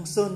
人说